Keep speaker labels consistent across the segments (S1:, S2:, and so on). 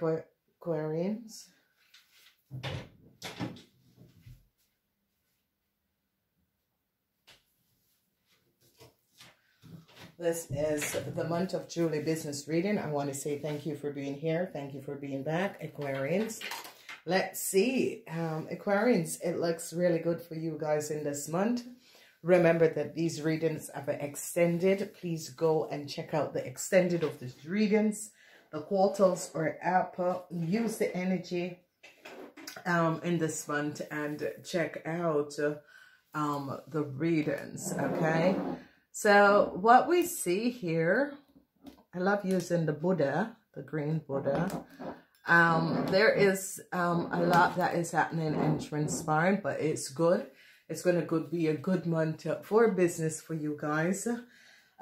S1: Aquarians. This is the month of July business reading. I want to say thank you for being here. Thank you for being back, Aquarians. Let's see. Um, Aquarians, it looks really good for you guys in this month. Remember that these readings are extended. Please go and check out the extended of these readings. The quarters or app. Use the energy um, in this month and check out um, the readings, okay? So what we see here, I love using the Buddha, the green Buddha. Um, there is um, a lot that is happening and transpiring, but it's good. It's going to be a good month for business for you guys.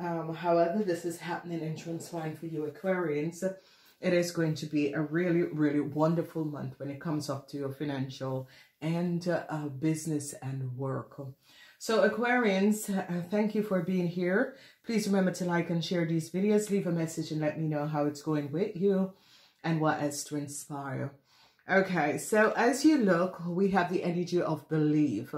S1: Um, however, this is happening and transpiring for you Aquarians. It is going to be a really, really wonderful month when it comes up to your financial and uh, business and work. So Aquarians, uh, thank you for being here. Please remember to like and share these videos. Leave a message and let me know how it's going with you and what has inspire. Okay, so as you look, we have the energy of belief.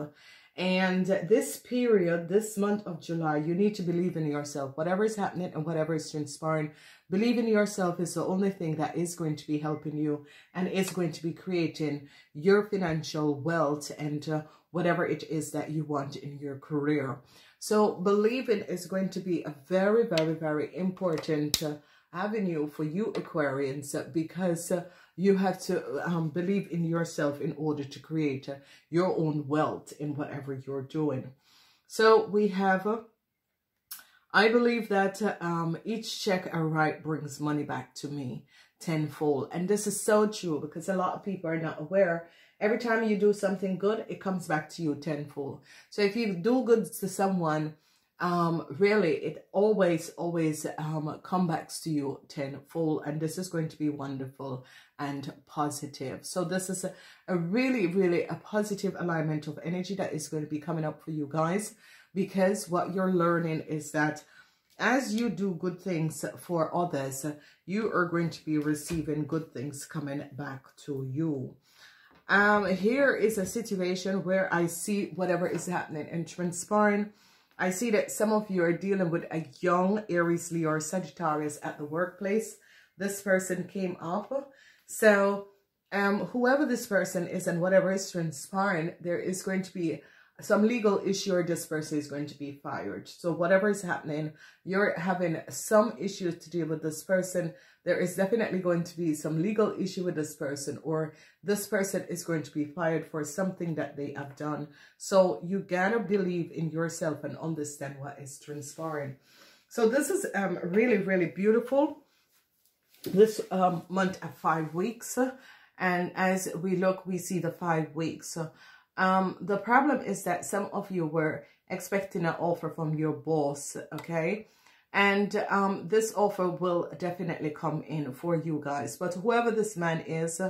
S1: And this period, this month of July, you need to believe in yourself. Whatever is happening and whatever is transpiring, believe in yourself is the only thing that is going to be helping you and is going to be creating your financial wealth and uh, whatever it is that you want in your career. So believing is going to be a very, very, very important uh, avenue for you Aquarians because uh, you have to um, believe in yourself in order to create uh, your own wealth in whatever you're doing. So we have, uh, I believe that uh, um, each check I write brings money back to me tenfold. And this is so true because a lot of people are not aware Every time you do something good, it comes back to you tenfold. So if you do good to someone, um, really, it always, always um, come back to you tenfold. And this is going to be wonderful and positive. So this is a, a really, really a positive alignment of energy that is going to be coming up for you guys. Because what you're learning is that as you do good things for others, you are going to be receiving good things coming back to you. Um, here is a situation where I see whatever is happening and transpiring. I see that some of you are dealing with a young Aries, Leo, or Sagittarius at the workplace. This person came up. So um, whoever this person is and whatever is transpiring, there is going to be some legal issue or this person is going to be fired. So whatever is happening, you're having some issues to deal with this person there is definitely going to be some legal issue with this person or this person is going to be fired for something that they have done. So you gotta believe in yourself and understand what is transpiring. So this is um, really, really beautiful. This um, month of five weeks. And as we look, we see the five weeks. Um, the problem is that some of you were expecting an offer from your boss, okay? And um, this offer will definitely come in for you guys. But whoever this man is,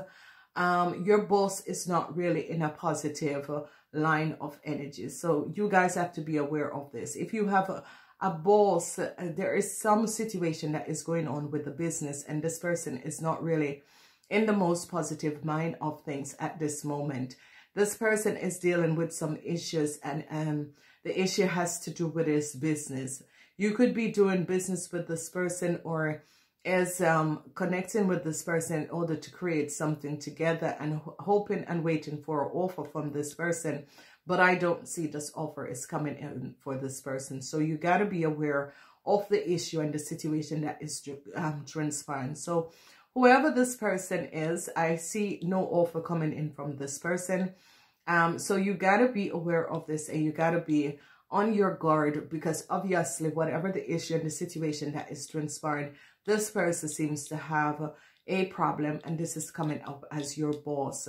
S1: um, your boss is not really in a positive line of energy. So you guys have to be aware of this. If you have a, a boss, there is some situation that is going on with the business and this person is not really in the most positive mind of things at this moment. This person is dealing with some issues and um, the issue has to do with his business. You could be doing business with this person or is um, connecting with this person in order to create something together and hoping and waiting for an offer from this person. But I don't see this offer is coming in for this person. So you got to be aware of the issue and the situation that is um, transpiring. So whoever this person is, I see no offer coming in from this person. Um, so you got to be aware of this and you got to be on your guard because obviously whatever the issue and the situation that is transpiring, this person seems to have a problem and this is coming up as your boss.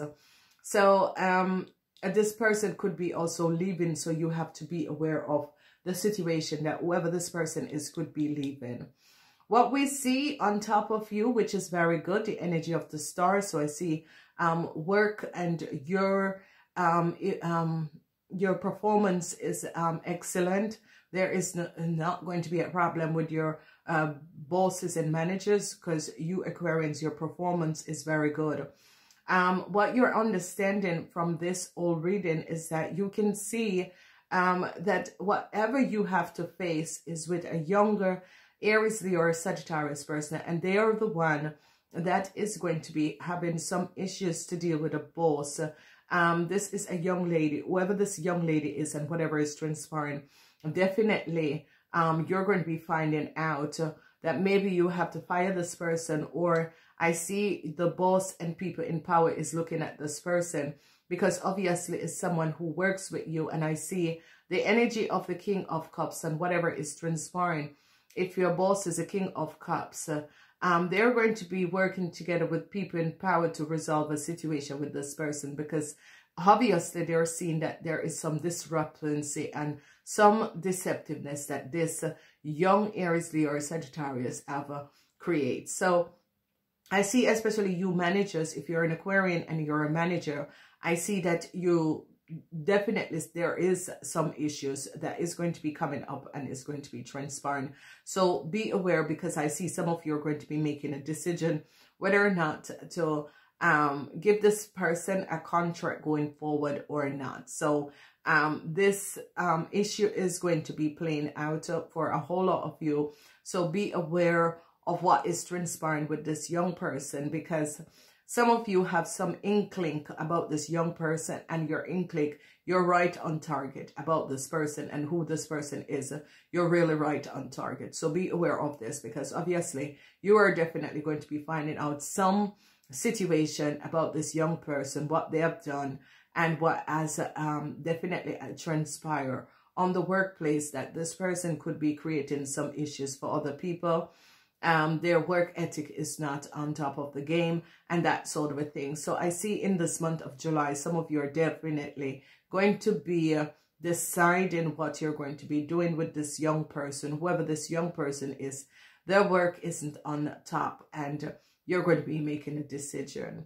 S1: So um, this person could be also leaving so you have to be aware of the situation that whoever this person is could be leaving. What we see on top of you, which is very good, the energy of the stars. So I see um, work and your um, um, your performance is um, excellent. There is no, not going to be a problem with your uh, bosses and managers because you Aquarians, your performance is very good. Um, what you're understanding from this whole reading is that you can see um, that whatever you have to face is with a younger Aries, Leo, Sagittarius person, and they are the one that is going to be having some issues to deal with a boss. Um, this is a young lady, whoever this young lady is and whatever is transpiring, definitely um, you're going to be finding out that maybe you have to fire this person or I see the boss and people in power is looking at this person because obviously it's someone who works with you and I see the energy of the king of cups and whatever is transpiring. If your boss is a king of cups, uh, um, they're going to be working together with people in power to resolve a situation with this person because obviously they're seeing that there is some disruptancy and some deceptiveness that this uh, young Aries, Leo, or Sagittarius ever creates. So I see especially you managers, if you're an Aquarian and you're a manager, I see that you definitely there is some issues that is going to be coming up and is going to be transparent. So be aware because I see some of you are going to be making a decision whether or not to um, give this person a contract going forward or not. So um, this um, issue is going to be playing out for a whole lot of you. So be aware of what is transpiring with this young person because some of you have some inkling about this young person and your inkling, you're right on target about this person and who this person is. You're really right on target. So be aware of this because obviously you are definitely going to be finding out some situation about this young person, what they have done and what has um, definitely uh, transpire on the workplace that this person could be creating some issues for other people um, their work ethic is not on top of the game and that sort of a thing. So I see in this month of July, some of you are definitely going to be uh, deciding what you're going to be doing with this young person, whoever this young person is. Their work isn't on top and you're going to be making a decision.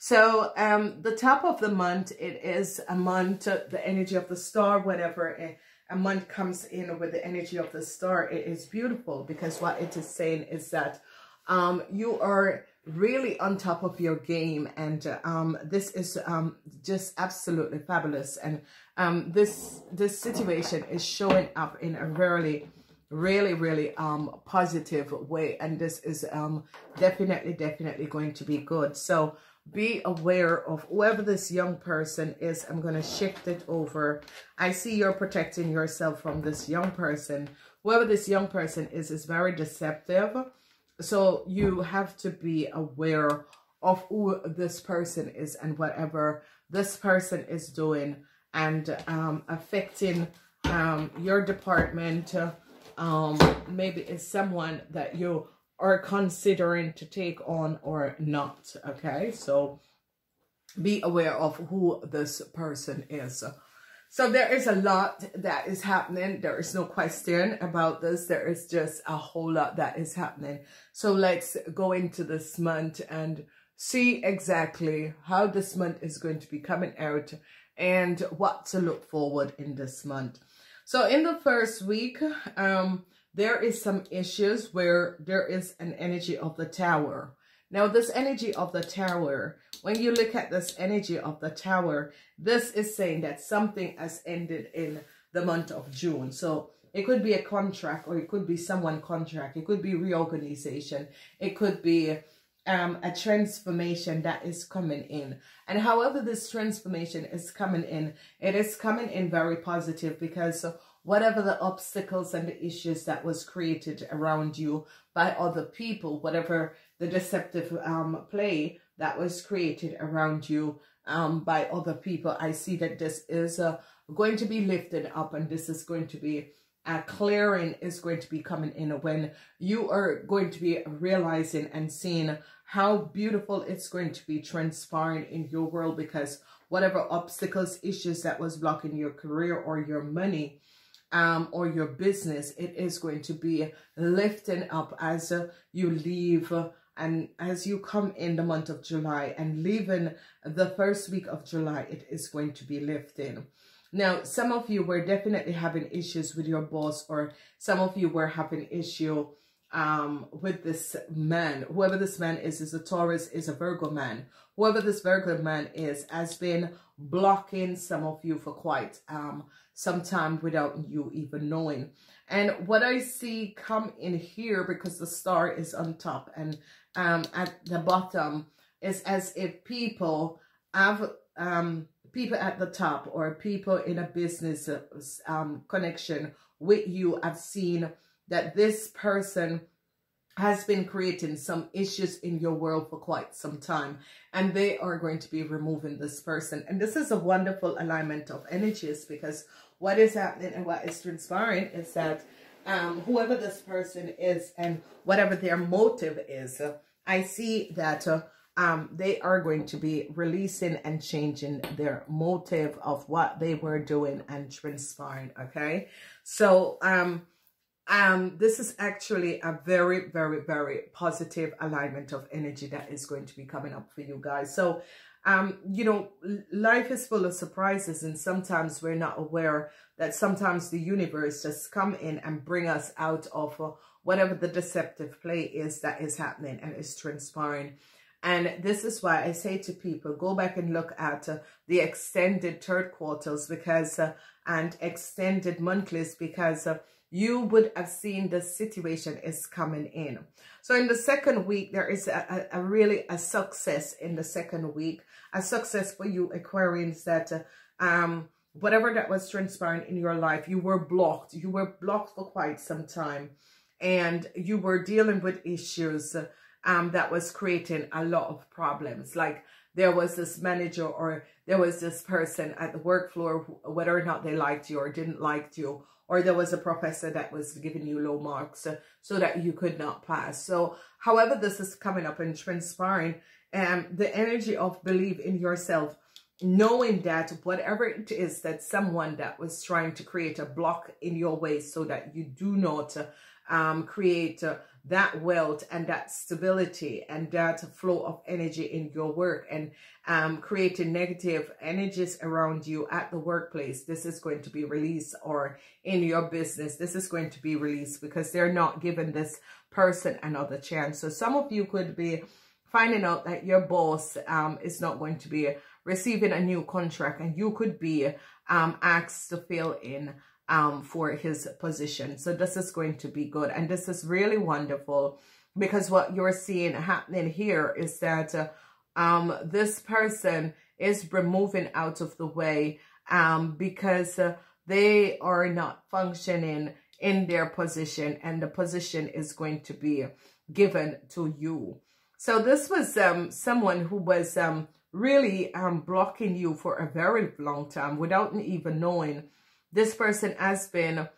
S1: So um, the top of the month, it is a month, uh, the energy of the star, whatever. A month comes in with the energy of the star, it is beautiful because what it is saying is that um, you are really on top of your game and um, this is um, just absolutely fabulous. And um, this this situation is showing up in a really really really um positive way. And this is um definitely definitely going to be good. So be aware of whoever this young person is. I'm going to shift it over. I see you're protecting yourself from this young person. Whoever this young person is, is very deceptive. So you have to be aware of who this person is and whatever this person is doing and um, affecting um, your department. Um, maybe it's someone that you are considering to take on or not. Okay, so be aware of who this person is. So there is a lot that is happening. There is no question about this. There is just a whole lot that is happening. So let's go into this month and see exactly how this month is going to be coming out and what to look forward in this month. So in the first week, um, there is some issues where there is an energy of the tower. Now, this energy of the tower, when you look at this energy of the tower, this is saying that something has ended in the month of June. So it could be a contract or it could be someone contract. It could be reorganization. It could be um, a transformation that is coming in. And however this transformation is coming in, it is coming in very positive because whatever the obstacles and the issues that was created around you by other people, whatever the deceptive um, play that was created around you um, by other people, I see that this is uh, going to be lifted up and this is going to be a clearing is going to be coming in when you are going to be realizing and seeing how beautiful it's going to be transpiring in your world because whatever obstacles, issues that was blocking your career or your money, um, or your business, it is going to be lifting up as uh, you leave uh, and as you come in the month of July and leaving the first week of July, it is going to be lifting. Now, some of you were definitely having issues with your boss or some of you were having issue um, with this man. Whoever this man is, is a Taurus, is a Virgo man. Whoever this Virgo man is has been blocking some of you for quite um, some time without you even knowing. And what I see come in here, because the star is on top and um, at the bottom, is as if people have um, people at the top or people in a business um, connection with you have seen that this person has been creating some issues in your world for quite some time and they are going to be removing this person and this is a wonderful alignment of energies because what is happening and what is transpiring is that um, whoever this person is and whatever their motive is uh, I see that uh, um, they are going to be releasing and changing their motive of what they were doing and transpiring, okay? So, um, um, this is actually a very, very, very positive alignment of energy that is going to be coming up for you guys. So, um, you know, life is full of surprises and sometimes we're not aware that sometimes the universe just come in and bring us out of uh, whatever the deceptive play is that is happening and is transpiring. And this is why I say to people, go back and look at uh, the extended third quarters because uh, and extended monthlies because uh, you would have seen the situation is coming in. So in the second week, there is a, a, a really a success in the second week, a success for you Aquarians that um, whatever that was transpiring in your life, you were blocked. You were blocked for quite some time and you were dealing with issues um, that was creating a lot of problems. Like there was this manager or there was this person at the work floor, whether or not they liked you or didn't like you, or there was a professor that was giving you low marks so that you could not pass. So however this is coming up and transpiring, um, the energy of believe in yourself, knowing that whatever it is that someone that was trying to create a block in your way so that you do not um, create uh, that wealth and that stability and that flow of energy in your work and um, creating negative energies around you at the workplace. This is going to be released or in your business. This is going to be released because they're not giving this person another chance. So some of you could be finding out that your boss um, is not going to be receiving a new contract and you could be um, asked to fill in um, for his position. So this is going to be good. And this is really wonderful because what you're seeing happening here is that uh, um, this person is removing out of the way um, because uh, they are not functioning in their position and the position is going to be given to you. So this was um, someone who was um, really um, blocking you for a very long time without even knowing this person has been,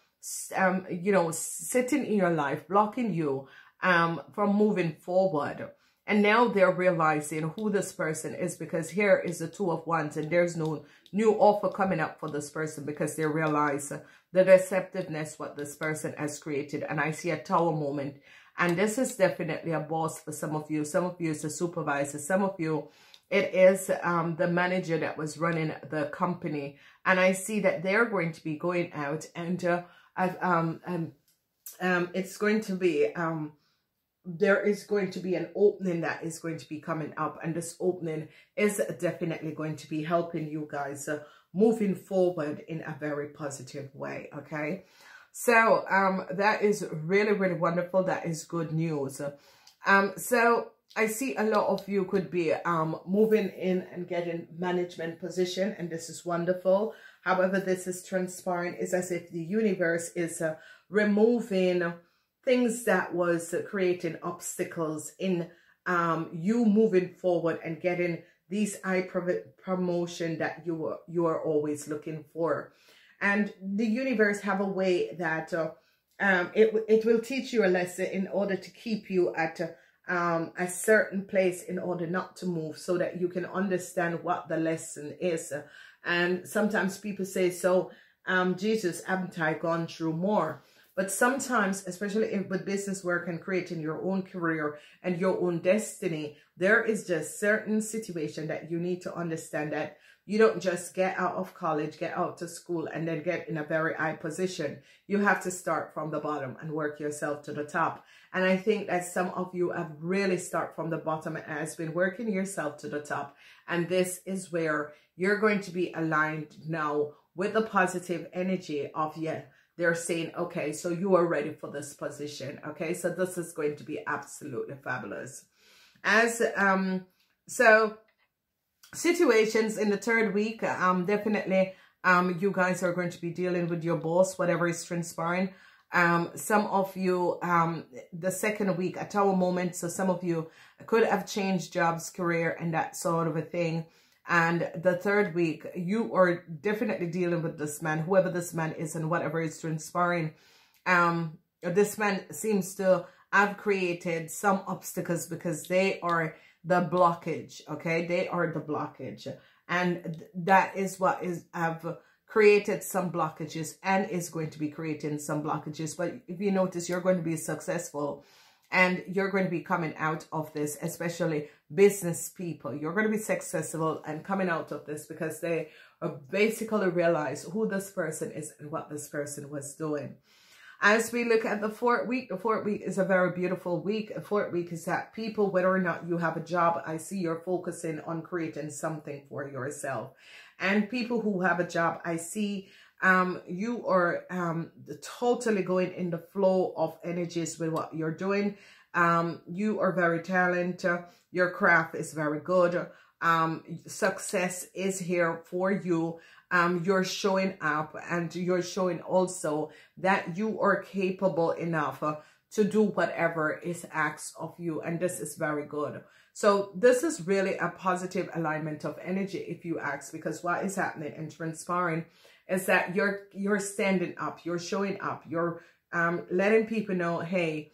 S1: um, you know, sitting in your life, blocking you um, from moving forward. And now they're realizing who this person is because here is the two of wands and there's no new offer coming up for this person because they realize the deceptiveness what this person has created. And I see a tower moment. And this is definitely a boss for some of you. Some of you is a supervisor. Some of you it is um, the manager that was running the company. And I see that they're going to be going out and uh, um, um, um, it's going to be, um, there is going to be an opening that is going to be coming up. And this opening is definitely going to be helping you guys uh, moving forward in a very positive way. Okay. So um, that is really, really wonderful. That is good news. Um, so I see a lot of you could be um, moving in and getting management position, and this is wonderful. However, this is transparent. It's as if the universe is uh, removing things that was uh, creating obstacles in um, you moving forward and getting these high promotion that you were you are always looking for. And the universe have a way that uh, um, it, it will teach you a lesson in order to keep you at um, a certain place in order not to move so that you can understand what the lesson is. And sometimes people say, so um, Jesus, haven't I gone through more? But sometimes, especially if, with business work and creating your own career and your own destiny, there is just certain situation that you need to understand that You don't just get out of college, get out to school, and then get in a very high position. You have to start from the bottom and work yourself to the top. And I think that some of you have really start from the bottom and has been working yourself to the top. And this is where you're going to be aligned now with the positive energy of yeah they're saying okay so you are ready for this position okay so this is going to be absolutely fabulous as um so situations in the third week um definitely um you guys are going to be dealing with your boss whatever is transpiring. Um some of you um the second week a tower moment so some of you could have changed jobs career and that sort of a thing. And the third week you are definitely dealing with this man whoever this man is and whatever is transpiring. Um this man seems to have created some obstacles because they are the blockage okay? They are the blockage. And that is what is have created some blockages and is going to be creating some blockages. But if you notice you're going to be successful and you're going to be coming out of this especially business people. You're going to be successful and coming out of this because they basically realize who this person is and what this person was doing as we look at the fourth week, the fourth week is a very beautiful week. The fourth week is that people, whether or not you have a job, I see you're focusing on creating something for yourself. And people who have a job, I see um, you are um, totally going in the flow of energies with what you're doing. Um, you are very talented. Your craft is very good. Um, success is here for you um, you're showing up and you're showing also that you are capable enough uh, to do whatever is asked of you. And this is very good. So this is really a positive alignment of energy, if you ask, because what is happening and transpiring is that you're you're standing up, you're showing up, you're um, letting people know, hey,